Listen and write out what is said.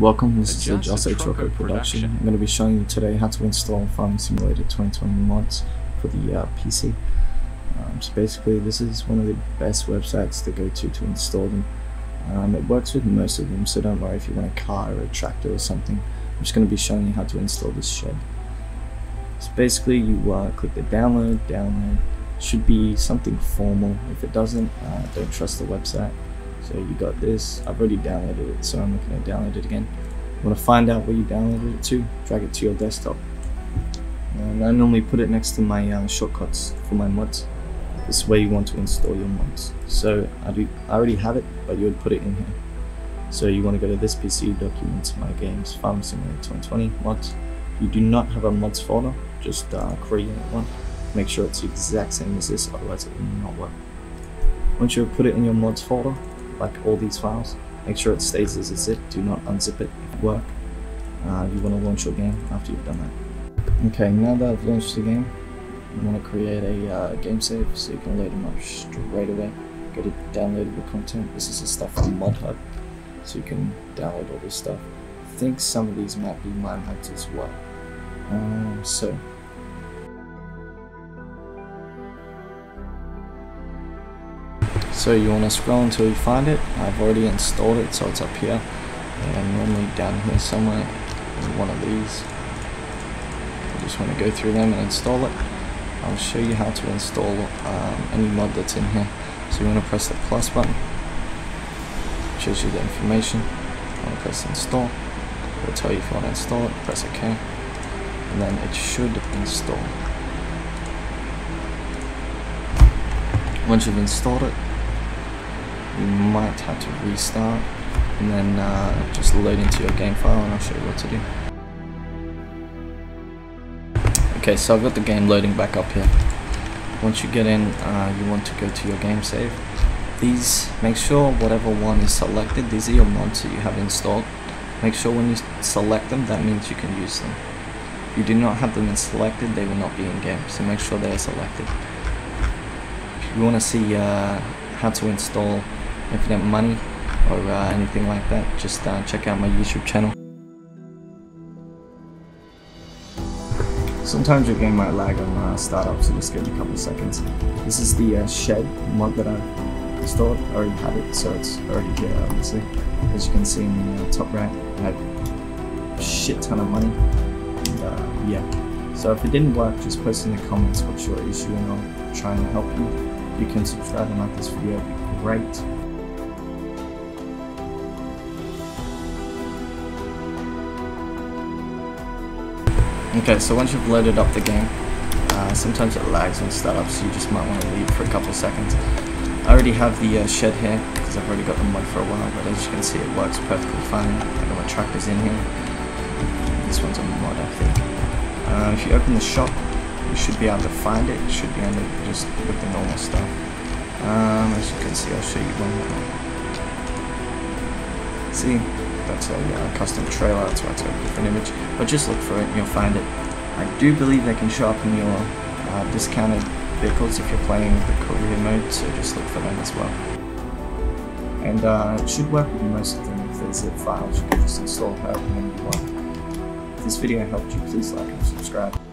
Welcome, this is the Adjust Jose the Choco Choco production. production. I'm going to be showing you today how to install Farming Simulator 2020 mods for the uh, PC. Um, so basically this is one of the best websites to go to to install them. Um, it works with most of them, so don't worry if you want a car or a tractor or something. I'm just going to be showing you how to install this shed. So basically you uh, click the download, download. Should be something formal. If it doesn't, uh, don't trust the website. So you got this. I've already downloaded it, so I'm not going to download it again. You want to find out where you downloaded it to, drag it to your desktop. And I normally put it next to my uh, shortcuts for my mods. This is where you want to install your mods. So I do. I already have it, but you would put it in here. So you want to go to this PC, Documents, My Games, Farm Simulator 2020 mods. You do not have a mods folder, just uh, create one. Make sure it's the exact same as this, otherwise it will not work. Once you put it in your mods folder, like all these files, make sure it stays as a zip. Do not unzip it if it work. Uh, you want to launch your game after you've done that. Okay, now that I've launched the game, you want to create a uh, game save so you can load them up straight away. Go to downloadable content. This is the stuff from ModHub, so you can download all this stuff. I think some of these might be mine hacks as well. Um, so So you want to scroll until you find it. I've already installed it, so it's up here. And normally down here somewhere, in one of these. You just want to go through them and install it. I'll show you how to install um, any mod that's in here. So you want to press the plus button. Shows you the information. You want to press install. It'll tell you if you want to install it. Press OK. And then it should install. Once you've installed it, you might have to restart and then uh, just load into your game file and I'll show you what to do. Okay, so I've got the game loading back up here. Once you get in, uh, you want to go to your game save. These, make sure whatever one is selected, these are your mods that you have installed. Make sure when you select them, that means you can use them. If you do not have them selected, they will not be in game, so make sure they are selected. If you want to see uh, how to install Infinite Money or uh, anything like that, just uh, check out my YouTube channel. Sometimes your game might lag on uh, startup, so just give it a couple of seconds. This is the uh, shed mod that I've installed. I already had it, so it's already here, obviously. As you can see in the uh, top right, I had a shit ton of money. And, uh, yeah. So if it didn't work, just post in the comments what's your issue and I'll try and help you. You can subscribe and like this video, it'd be great. Okay, so once you've loaded up the game, uh, sometimes it lags when startup, so you just might want to leave for a couple seconds. I already have the uh, shed here, because I've already got the mod for a while, but as you can see it works perfectly fine. I got my tractors in here. This one's a mod, I think. Uh, if you open the shop, you should be able to find it. It should be under just with the normal stuff. Um, as you can see, I'll show you one more. See, that's a uh, custom trailer, that's why it's a different image. But just look for it and you'll find it. I do believe they can show up in your uh, discounted vehicles if you're playing the career mode, so just look for them as well. And uh, it should work with most of them if there's zip files, you can just install however many you want. If this video helped you, please like and subscribe.